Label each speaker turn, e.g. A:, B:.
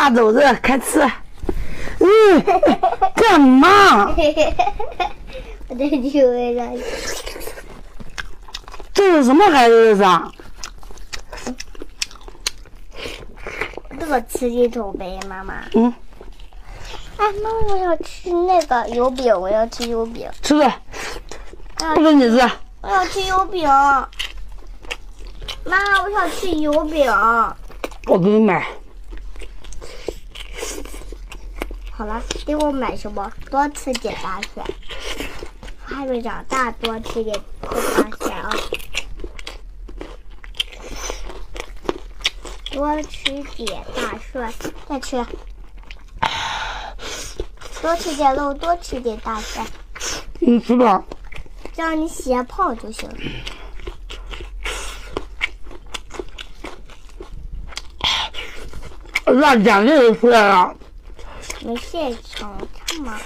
A: 大肘子，开吃。嗯，干嘛？
B: 我在去为了
A: 这是什么孩子？这是？
B: 这个吃一口呗，妈妈。
A: 嗯，
B: 哎，妈妈，我要吃那个油饼，我要吃油饼，
A: 吃了，
B: 啊
A: 不给你吃。
B: 我要吃油饼。妈，我想吃油饼。
A: 我给你买。
B: 好了，给我买什么？多吃点大蒜。还没长大，多吃点大蒜啊。多吃点大蒜，再吃。多吃点肉，多吃点大蒜，
A: 你吃吧。
B: 这样你血胖就行。
A: 辣酱也出来了。
B: 没现场看嘛。